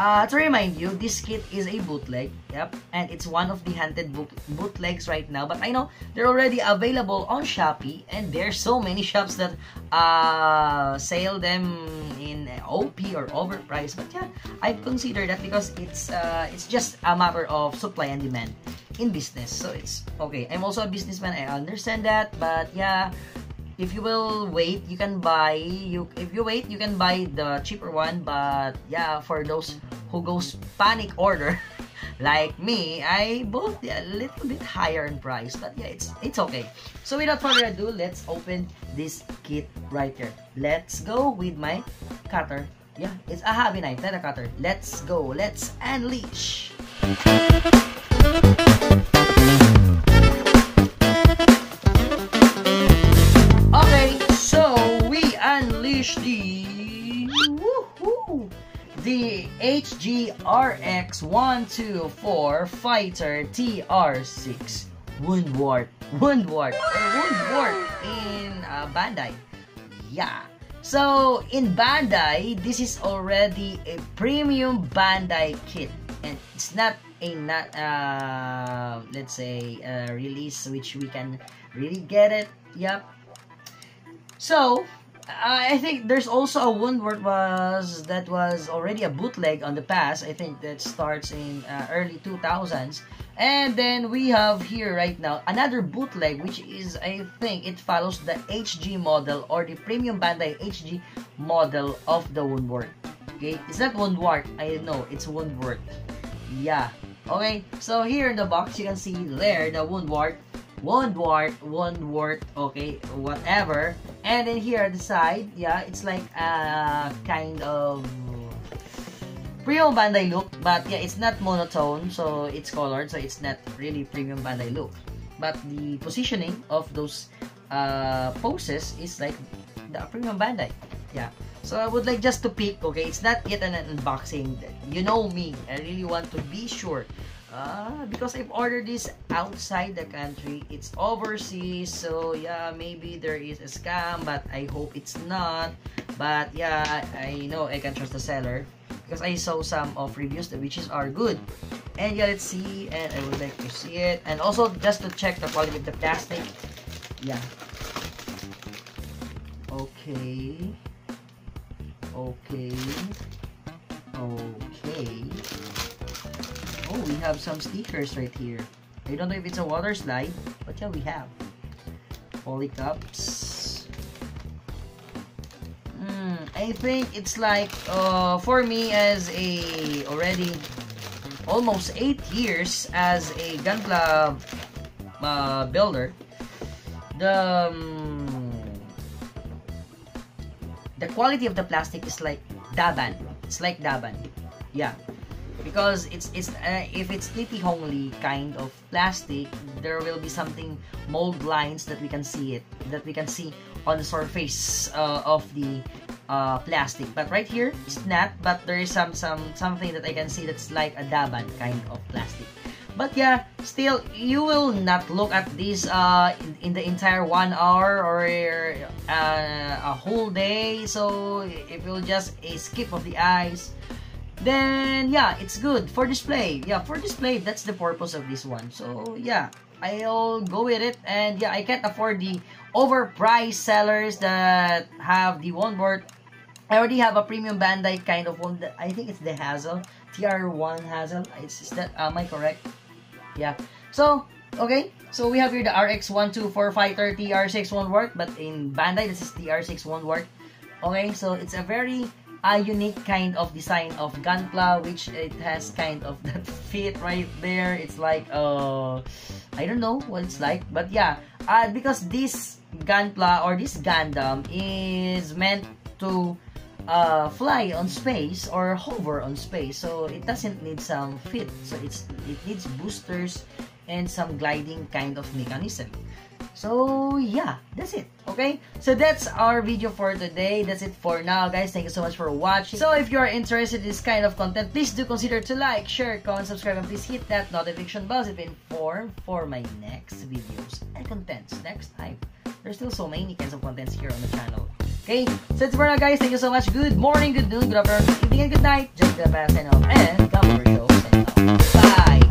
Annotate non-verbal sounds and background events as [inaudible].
uh, to remind you, this kit is a bootleg. Yep. And it's one of the hunted boot bootlegs right now. But I know they're already available on Shopee. And there's so many shops that uh, sell them in OP or overpriced. But yeah, I consider that because it's uh, it's just a matter of supply and demand in business. So it's okay. I'm also a businessman. I understand that. But yeah, if you will wait you can buy you if you wait you can buy the cheaper one but yeah for those who goes panic order [laughs] like me i bought a little bit higher in price but yeah it's it's okay. So without further ado let's open this kit right here. Let's go with my cutter. Yeah it's a hobby knife not a cutter. Let's go. Let's unleash unleash the the HGRX 124 Fighter TR6 Woundwort Woundwort or Woundwort in uh, Bandai. Yeah. So in Bandai, this is already a premium Bandai kit, and it's not a not uh, let's say release which we can really get it. Yep. So I think there's also a Woundwort was that was already a bootleg on the past. I think that starts in uh, early 2000s. And then we have here right now another bootleg which is I think it follows the HG model or the premium Bandai HG model of the Woundwort. Okay, it's not Woundwort. I know it's Woundwort. Yeah. Okay, so here in the box you can see there the Woundwort Woundwort, Woundwort, okay, whatever. And then here at the side, yeah, it's like a kind of premium Bandai look, but yeah, it's not monotone, so it's colored, so it's not really premium Bandai look. But the positioning of those uh, poses is like the premium Bandai. Yeah. So I would like just to pick, okay, it's not yet an unboxing. You know me, I really want to be sure Ah, because I've ordered this outside the country. It's overseas, so yeah, maybe there is a scam, but I hope it's not. But yeah, I know I can trust the seller because I saw some of reviews that which is are good. And yeah, let's see, and I would like to see it. And also, just to check the quality of the plastic. Yeah. Okay. Okay. Okay. Oh, we have some stickers right here. I don't know if it's a water slide, but yeah, we have. Poly cups. Mm, I think it's like, uh, for me as a already almost 8 years as a Gunpla uh, builder, the um, the quality of the plastic is like Daban. It's like Daban. Yeah because it's it's uh, if it's TT Hongli kind of plastic there will be something mold lines that we can see it that we can see on the surface uh, of the uh, plastic. But right here it's not but there is some some something that I can see that's like a daban kind of plastic. But yeah still you will not look at this uh, in, in the entire one hour or uh, a whole day. So it will just a skip of the eyes then yeah it's good. For display. Yeah for display that's the purpose of this one. So yeah I'll go with it. And yeah I can't afford the overpriced sellers that have the one board. I already have a premium Bandai kind of one. That I think it's the Hazel. TR1 Hazel. Is, is that am I correct? Yeah. So okay. So we have here the RX124 Fighter TR6 Wondwart but in Bandai this is TR6 Woundwort okay so it's a very a unique kind of design of gunpla which it has kind of [laughs] that fit right there. It's like uh i don't know what it's like but yeah. Uh, because this gunpla or this gundam is meant to uh, fly on space or hover on space. So it doesn't need some fit. So it's it needs boosters and some gliding kind of mechanism so, yeah, that's it. Okay? So, that's our video for today. That's it for now, guys. Thank you so much for watching. So, if you are interested in this kind of content, please do consider to like, share, comment, subscribe, and please hit that notification bell to be informed for my next videos and contents next time. There's still so many kinds of contents here on the channel. Okay, so it's for now guys. Thank you so much. Good morning, good noon, good afternoon, good evening, and good night. Just the best and off. And come over show. Bye.